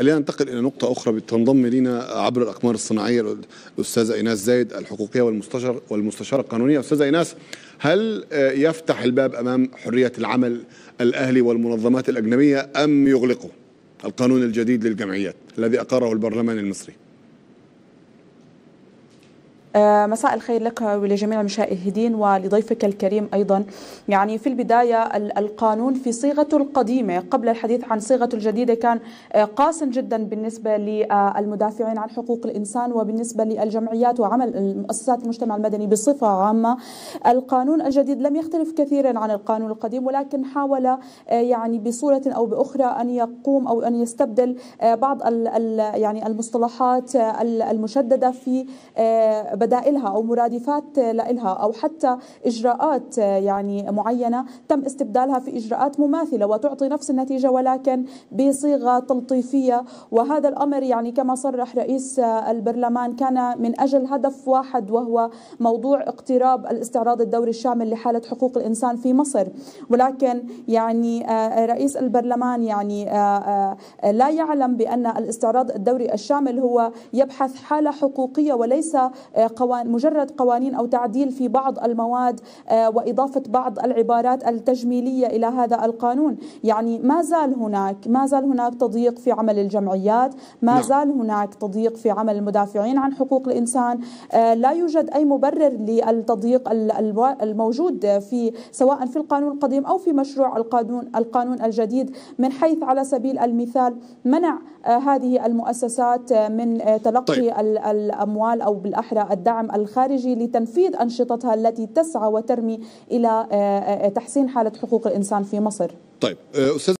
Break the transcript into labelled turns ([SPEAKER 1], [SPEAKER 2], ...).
[SPEAKER 1] خلينا ننتقل إلى نقطة أخرى بتنضم لنا عبر الأقمار الصناعية الاستاذه إيناس زايد الحقوقية والمستشار والمستشاره القانونية. استاذه إيناس هل يفتح الباب أمام حرية العمل الأهلي والمنظمات الأجنبية أم يغلقه القانون الجديد للجمعيات الذي أقره البرلمان المصري؟
[SPEAKER 2] مساء الخير لك ولجميع المشاهدين ولضيفك الكريم أيضا. يعني في البداية القانون في صيغته القديمة قبل الحديث عن صيغته الجديدة كان قاسا جدا بالنسبة للمدافعين عن حقوق الإنسان وبالنسبة للجمعيات وعمل مؤسسات المجتمع المدني بصفة عامة. القانون الجديد لم يختلف كثيرا عن القانون القديم ولكن حاول يعني بصورة أو بأخرى أن يقوم أو أن يستبدل بعض يعني المصطلحات المشددة في بدائلها أو مرادفات لها أو حتى إجراءات يعني معينة تم استبدالها في إجراءات مماثلة وتعطي نفس النتيجة ولكن بصيغة تلطيفية. وهذا الأمر يعني كما صرح رئيس البرلمان كان من أجل هدف واحد وهو موضوع اقتراب الاستعراض الدوري الشامل لحالة حقوق الإنسان في مصر. ولكن يعني رئيس البرلمان يعني لا يعلم بأن الاستعراض الدوري الشامل هو يبحث حالة حقوقية وليس مجرد قوانين أو تعديل في بعض المواد وإضافة بعض العبارات التجميلية إلى هذا القانون، يعني ما زال هناك ما زال هناك تضييق في عمل الجمعيات، ما زال هناك تضييق في عمل المدافعين عن حقوق الإنسان، لا يوجد أي مبرر للتضييق الموجود في سواء في القانون القديم أو في مشروع القانون القانون الجديد. من حيث على سبيل المثال منع هذه المؤسسات من تلقي طيب. الأموال أو بالأحرى الدعم الخارجي لتنفيذ أنشطتها التي تسعى وترمي إلى تحسين حالة حقوق الإنسان في مصر.
[SPEAKER 1] طيب أستاذ